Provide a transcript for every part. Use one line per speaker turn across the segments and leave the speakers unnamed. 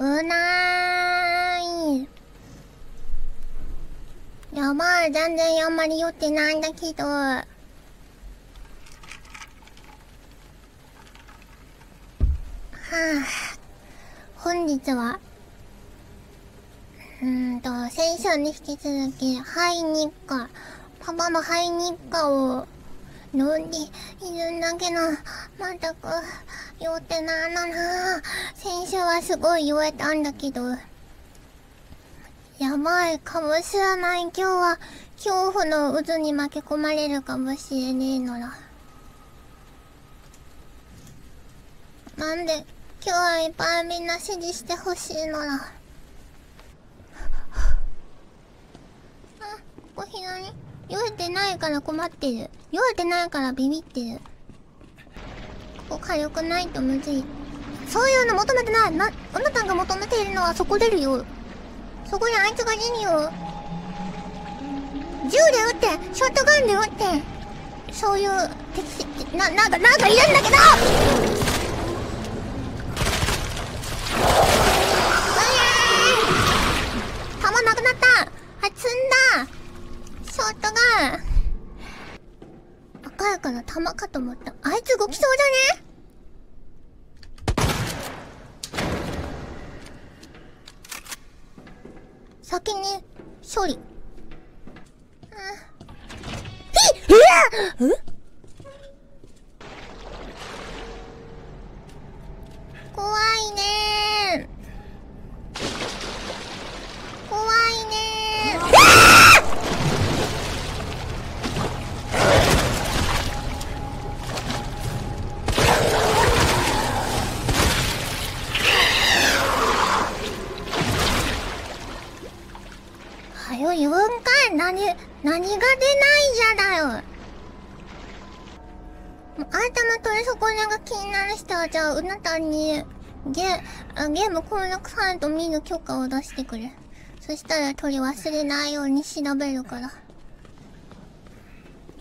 うなーい。やばい、全然あんまり酔ってないんだけど。はぁ、本日は、うーんと、先週に引き続き、肺日課、パパの肺日課を飲んでいるんだけど、まったく酔ってないのな。先週はすごい酔えたんだけど、やばいかもしれない。今日は恐怖の渦に巻き込まれるかもしれねえのら。なんで今日はいっぱいみんな支持してほしいのら。あ、ここ左酔えてないから困ってる。酔えてないからビビってる。ここ軽くないとむずい。そういうの求めてない。な、あなたが求めているのはそこ出るよ。そこにあいつがいるよ。銃で撃って、ショットガンで撃って、そういう敵、な、なんか、なんかいるんだけど弾なくなった、ショットガン赤いから弾かと思った。あいつ動きそうじゃね？先に処理。ええ？怖いね。何、何が出ないじゃだよ。もうあんたの取り損ねが気になる人はじゃあ、うなたに、ゲ、ゲーム登録サイト見る許可を出してくれ。そしたら取り忘れないように調べるから。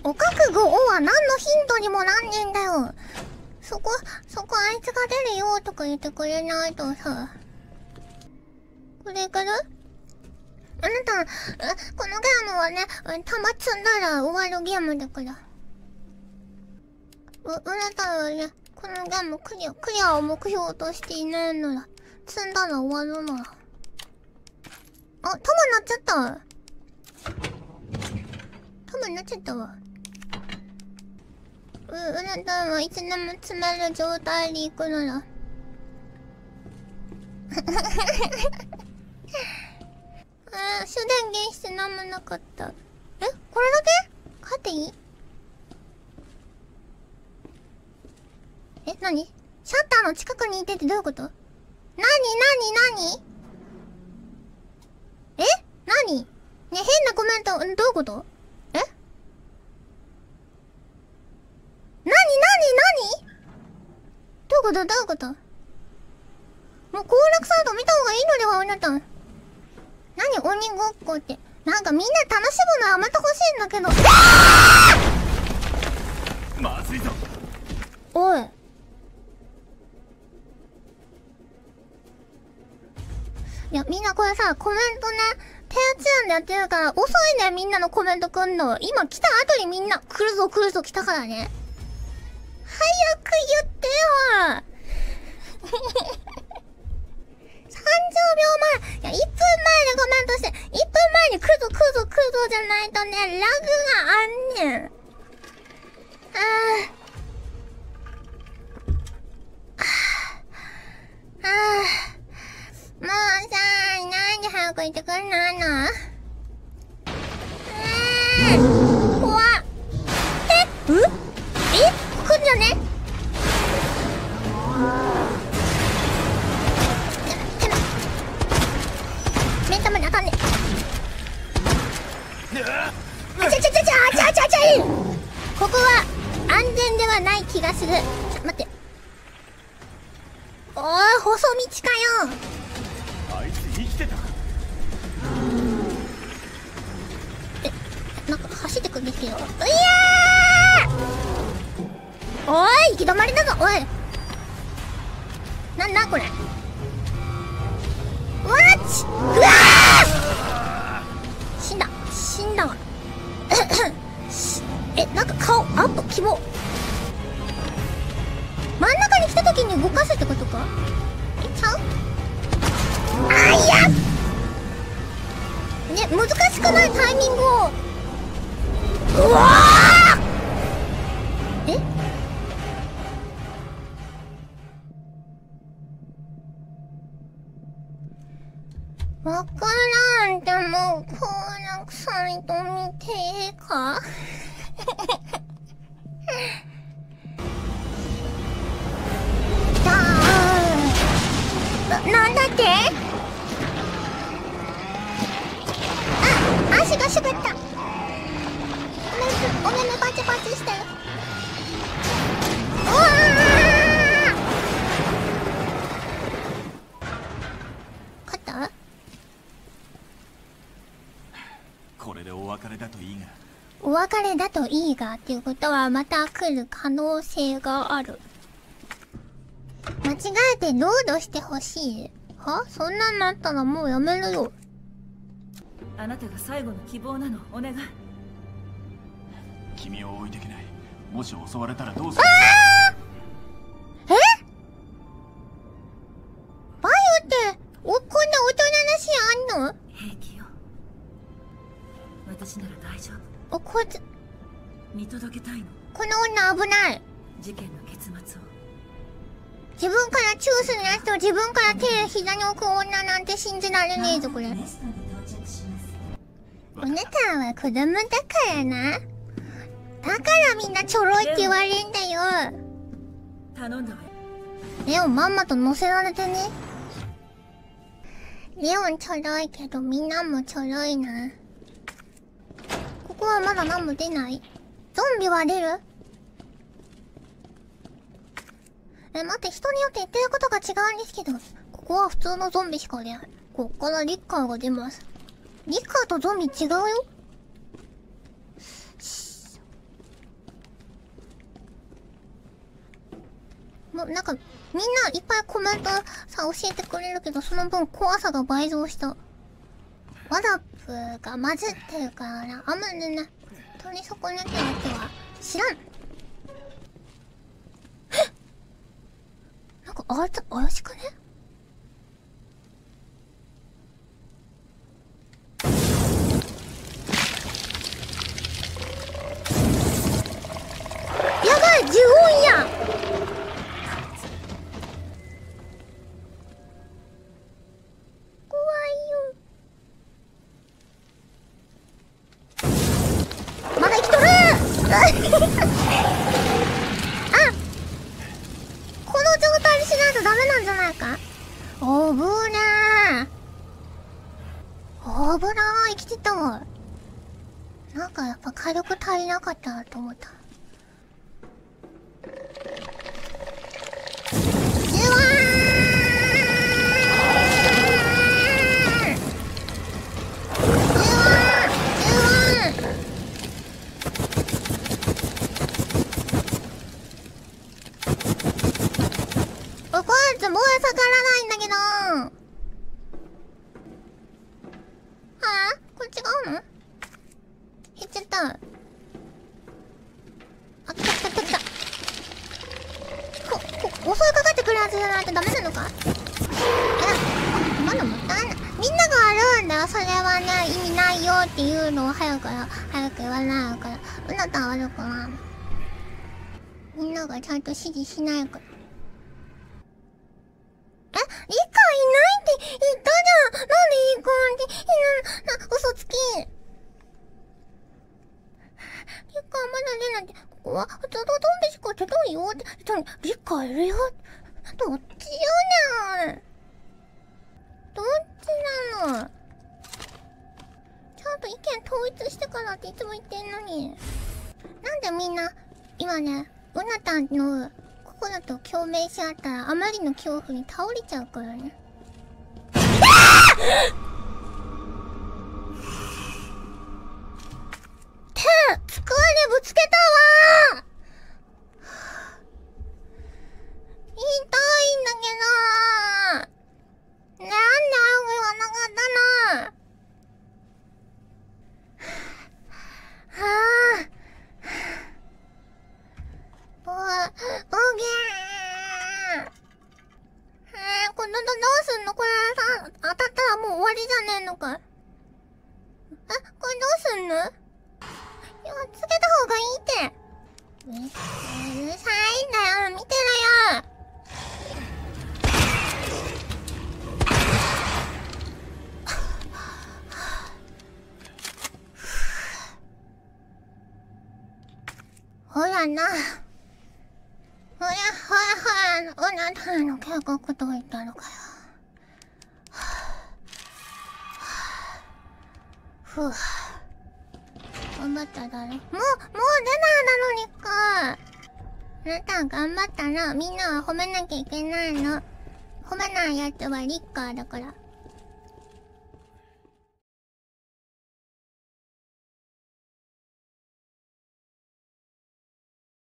お覚悟をは何のヒントにもなんねえんだよ。そこ、そこあいつが出るよとか言ってくれないとさ。これからあなた、えこのゲームはね、弾積んだら終わるゲームだから。う、うなたはね、このゲームクリア、クリアを目標としていないのら、積んだら終わるのら。あ、弾なっちゃった。弾なっちゃったわ。う、うなたはいつでも積める状態で行くのら。あー、終電源してなんもなかった。え？これだけ？買っていい？え、なにシャッターの近くにいてってどういうこと？なになになにえ？なにね、変なコメント、どういうこと？え？なになになにどういうこと？どういうこと？もう攻略サイト見た方がいいのではあなた。何鬼ごっこって。なんかみんな楽しむのやめてほしいんだけど。
まずいぞ
おい。いや、みんなこれさ、コメントね、手厚やんでやってるから、遅いね、みんなのコメントくんの。今来た後にみんな、来るぞ来るぞ来たからね。早く言ってよ30秒前いや、1分前でコメントして、1分前に来るぞ来るぞ来るぞじゃないとね、ラグがあんねん。ああ。ああ。もうさ、なんで早く行ってくんないの？目ん玉に当たんねあちゃちゃちゃちゃあちゃちゃちゃいここは安全ではない気がする。待って。おー細道かよ。
あいつ生きてた
なんか走ってくんですよういやー!おい行き止まりだぞおい。なんだこれ。しうわ死んだ死んだわえなんか顔アップ希望真ん中に来た時に動かすってことか？えちゃうあいや。ね難しくないタイミングを。うわんでもこうなくサイト見てええか？だーななんだって？あ足が滑った。お目お目目パチパチして。る
お別れだといいが
っていうことはまた来る可能性がある。間違えてロードしてほしい？は？そんなんなったらもうやめるよ。
あなたが最後の希望なの。お願い。
君を置いていけない。もし襲われたらどうする？
え
私なら大丈夫
おこいつ
見届けたいの
この女危ない
事件の結末を
自分からチューするやつと自分から手膝に置く女なんて信じられねえぞこれ
レストに到着します
お姉たんは子供だからな。だからみんなちょろいって言われんだよ。
頼んだわよ
レオンまんまと乗せられてね。レオンちょろいけどみんなもちょろいな。ここはまだ何も出ない？ゾンビは出る？え、待って、人によって言ってることが違うんですけど、ここは普通のゾンビしか出ない。こっからリッカーが出ます。リッカーとゾンビ違うよ？もうなんか、みんないっぱいコメントさ、教えてくれるけど、その分怖さが倍増した。ワダップがまずっていうからな、あんまりね、取り損ねてる人は知らん。えなんか、あいつ、怪しくね？この状態にしないとダメなんじゃないか？おぶねー。危ない生きてたわ。なんかやっぱ火力足りなかったなと思った。壺は下がらないんだけどはあこれ違うの？減っちゃったあ、来た来た来た来たこ、こ、襲いかかってくるはずじゃないとダメなのか？え、まだもったいない。みんながあるんだよ。それはね、意味ないよっていうのを早くから、早く言わないから。うなたは悪くない。みんながちゃんと指示しないから。え、リカいないって言ったじゃん。なんでリカって、いな、な、嘘つき。リカまだ出ないって、ここは普通のゾンビしか出ないよって、言ったのに、リカいるよどっちよねん。どっちなの。ちゃんと意見統一してからっていつも言ってんのに。なんでみんな、今ね、うなたんのこだと共鳴し合ったらあまりの恐怖に倒れちゃうからね。かなほやほやほや、うなたの計画と言ったのかよ。ふう。頑張っただろ。もう、もう出ないなのにか。あなた頑張ったな。みんなは褒めなきゃいけないの。褒めないやつはリッカーだから。